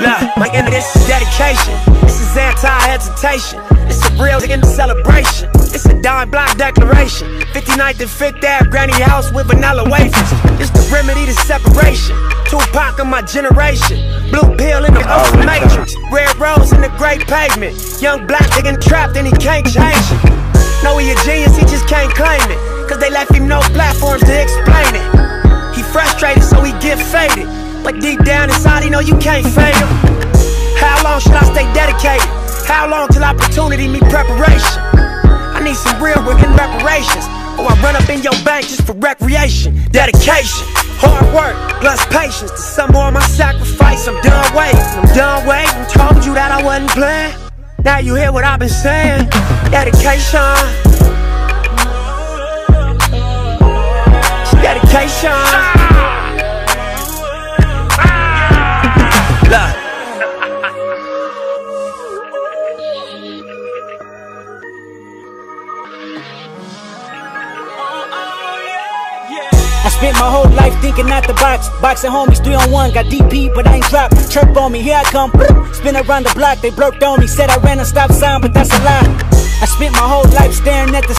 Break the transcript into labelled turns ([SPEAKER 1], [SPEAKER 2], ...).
[SPEAKER 1] My end of this is dedication. This is anti-hesitation. It's a real nigga celebration. It's a dime block declaration. 59th and 5th Ave, granny house with vanilla wafers. It's the remedy to separation. Tupac of my generation. Blue pill in the ocean matrix. Red rose in the great pavement. Young black nigga trapped and he can't change it. Know he a genius, he just can't claim it. Cause they left him no platforms to explain it. But deep down inside, he know you can't him. How long should I stay dedicated? How long till opportunity meet preparation? I need some real working reparations. Or I run up in your bank just for recreation. Dedication, hard work, plus patience. To some more of my sacrifice, I'm done waiting. I'm done waiting. Told you that I wasn't playing. Now you hear what I've been saying. Dedication. Dedication.
[SPEAKER 2] I spent my whole life thinking out the box. Boxing homies, three on one, got DP, but I ain't dropped. Chirp on me, here I come. Spin around the block, they broke on me. Said I ran a stop sign, but that's a lie. I spent my whole life staring at the